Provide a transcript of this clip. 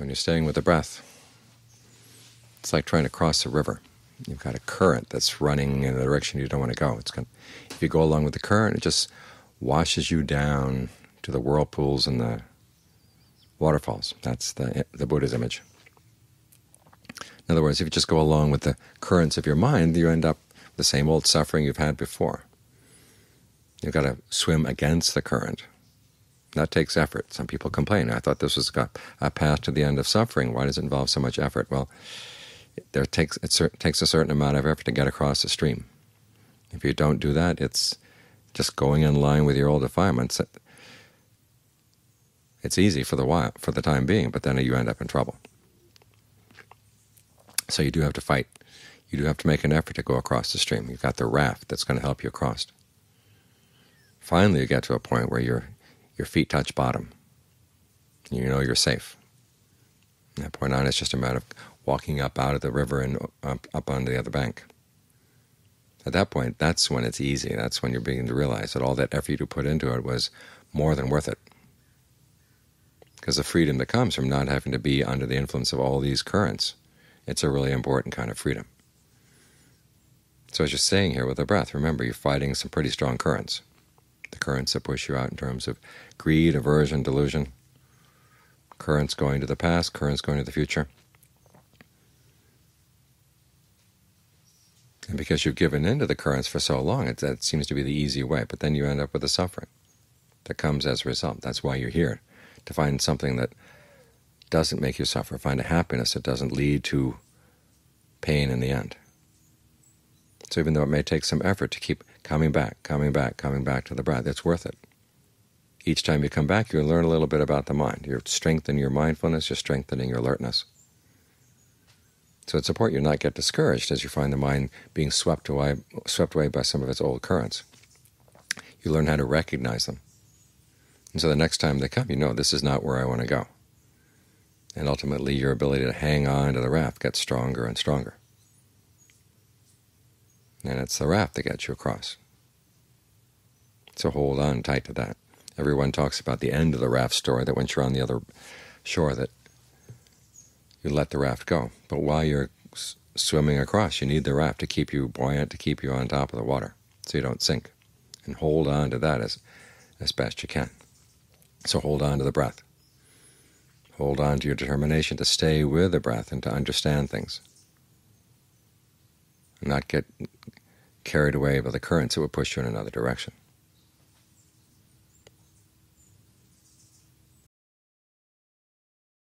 when you're staying with the breath, it's like trying to cross a river. You've got a current that's running in the direction you don't want to go. It's going if you go along with the current, it just washes you down to the whirlpools and the waterfalls. That's the, the Buddha's image. In other words, if you just go along with the currents of your mind, you end up with the same old suffering you've had before. You've got to swim against the current. That takes effort. Some people complain, I thought this was a path to the end of suffering. Why does it involve so much effort? Well, there takes it takes a certain amount of effort to get across the stream. If you don't do that, it's just going in line with your old defilements. It's easy for the while, for the time being, but then you end up in trouble. So you do have to fight. You do have to make an effort to go across the stream. You've got the raft that's going to help you across. Finally, you get to a point where your your feet touch bottom. You know you're safe. From that point on, it's just a matter of walking up out of the river and up, up on the other bank. At that point, that's when it's easy. That's when you're beginning to realize that all that effort you put into it was more than worth it. Because the freedom that comes from not having to be under the influence of all these currents, it's a really important kind of freedom. So as you're saying here with the breath, remember you're fighting some pretty strong currents. The currents that push you out in terms of greed, aversion, delusion, currents going to the past, currents going to the future. And because you've given in to the currents for so long, it, that seems to be the easy way, but then you end up with the suffering that comes as a result. That's why you're here, to find something that doesn't make you suffer, find a happiness that doesn't lead to pain in the end. So even though it may take some effort to keep coming back, coming back, coming back to the breath, it's worth it. Each time you come back, you learn a little bit about the mind. You're strengthening your mindfulness, you're strengthening your alertness. So it's important you not get discouraged as you find the mind being swept away, swept away by some of its old currents. You learn how to recognize them. And so the next time they come, you know this is not where I want to go. And ultimately your ability to hang on to the raft gets stronger and stronger. And it's the raft that gets you across. So hold on tight to that. Everyone talks about the end of the raft story, that once you're on the other shore that you let the raft go. But while you're swimming across, you need the raft to keep you buoyant, to keep you on top of the water, so you don't sink. And hold on to that as, as best you can. So hold on to the breath. Hold on to your determination to stay with the breath and to understand things. Not get carried away by the currents that would push you in another direction.